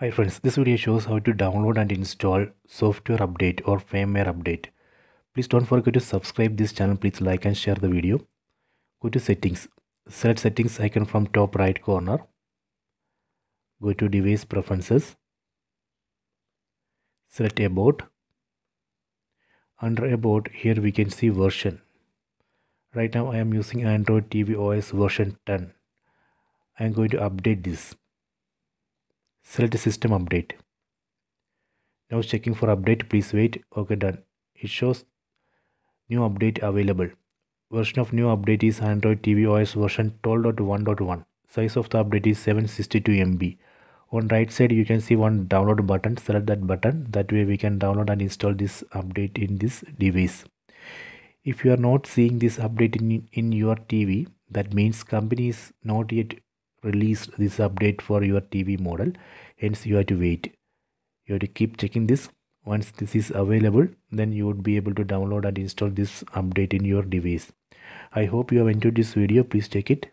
Hi friends, this video shows how to download and install software update or firmware update. Please don't forget to subscribe this channel. Please like and share the video. Go to settings. Select settings icon from top right corner. Go to device preferences. Select about. Under about here we can see version. Right now I am using Android TV OS version 10. I am going to update this select system update. Now checking for update please wait. Okay done. It shows new update available. Version of new update is android tv os version 12.1.1 size of the update is 762 mb on right side you can see one download button. Select that button. That way we can download and install this update in this device. If you are not seeing this update in, in your tv that means company is not yet released this update for your TV model. Hence you have to wait. You have to keep checking this. Once this is available then you would be able to download and install this update in your device. I hope you have enjoyed this video. Please check it